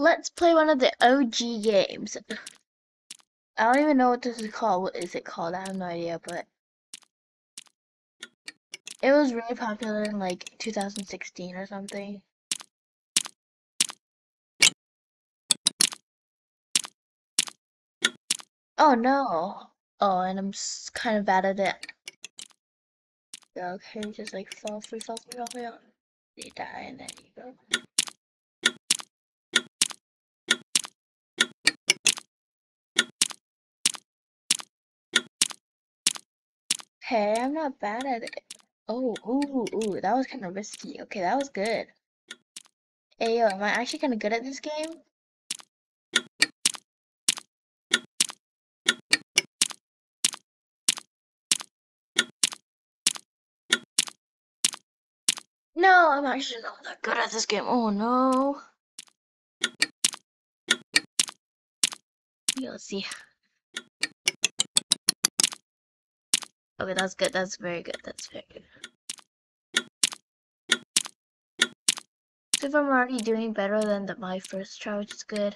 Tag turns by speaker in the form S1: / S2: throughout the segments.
S1: Let's play one of the OG games. I don't even know what this is called. What is it called? I have no idea, but it was really popular in like 2016 or something. Oh no. Oh, and I'm kind of bad at it. Okay, just like fall free, fall free, fall free. You die, and then you go. Okay, I'm not bad at it. Oh, ooh, ooh, that was kind of risky. Okay, that was good. Hey, yo, am I actually kind of good at this game? No, I'm actually not that good at this game. Oh, no. Let's see. Okay, that's good. That's very good. That's very good. So if I'm already doing better than the, my first try, which is good.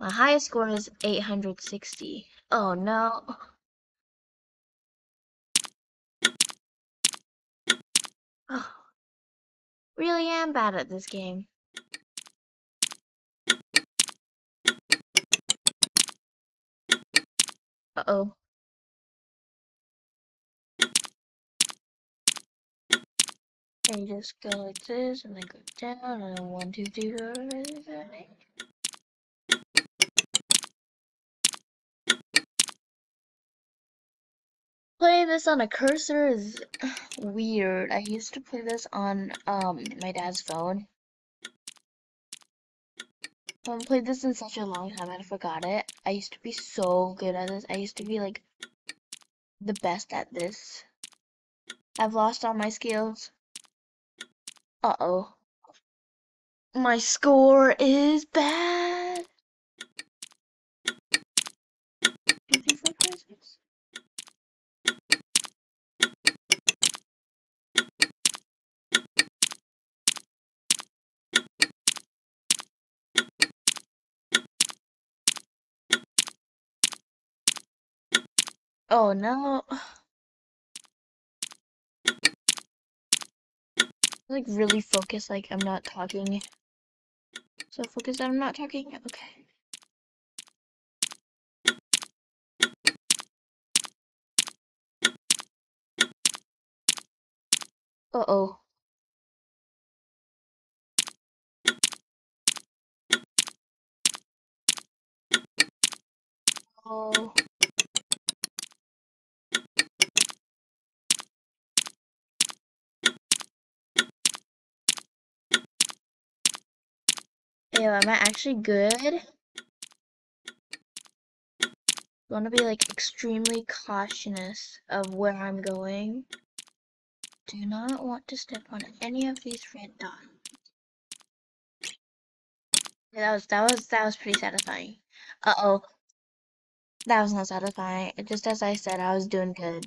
S1: My highest score is 860. Oh no. Oh, really am bad at this game. Uh-oh. And you just go like this, and then go down, and then one, two, three, four, five, six, seven, eight. Playing this on a cursor is weird. I used to play this on um my dad's phone. I haven't played this in such a long time, I forgot it. I used to be so good at this. I used to be like the best at this. I've lost all my skills. Uh-oh. My score is bad. Oh no. Like really focus like I'm not talking. So focus that I'm not talking? Okay. Uh-oh. Oh. Yo, am I actually good? I want to be like extremely cautious of where I'm going. Do not want to step on any of these red dots. Yeah, that was that was that was pretty satisfying. Uh oh. That was not satisfying. Just as I said, I was doing good.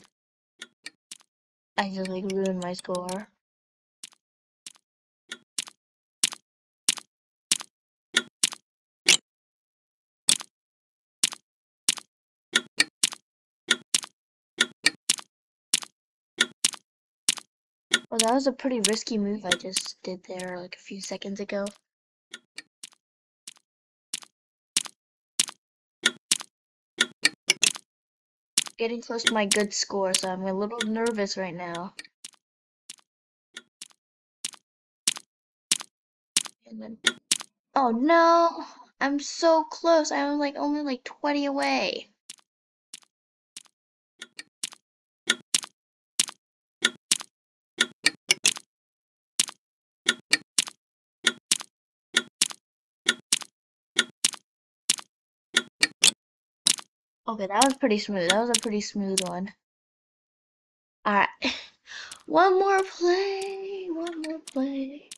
S1: I just like ruined my score. Well, that was a pretty risky move I just did there like a few seconds ago. Getting close to my good score, so I'm a little nervous right now. And then, oh no! I'm so close. I'm like only like 20 away. Okay, that was pretty smooth. That was a pretty smooth one. Alright. One more play. One more play.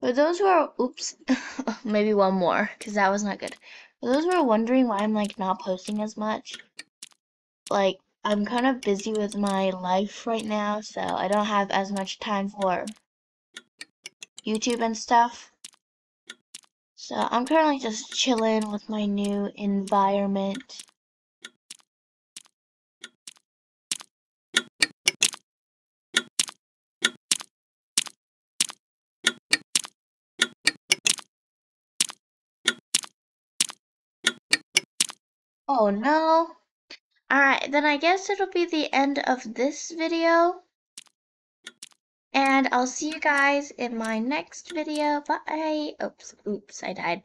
S1: For those who are, oops, maybe one more, because that was not good. For those who are wondering why I'm like not posting as much, like I'm kind of busy with my life right now, so I don't have as much time for YouTube and stuff. So I'm currently just chilling with my new environment. Oh no. Alright, then I guess it'll be the end of this video. And I'll see you guys in my next video. Bye. Oops, oops, I died.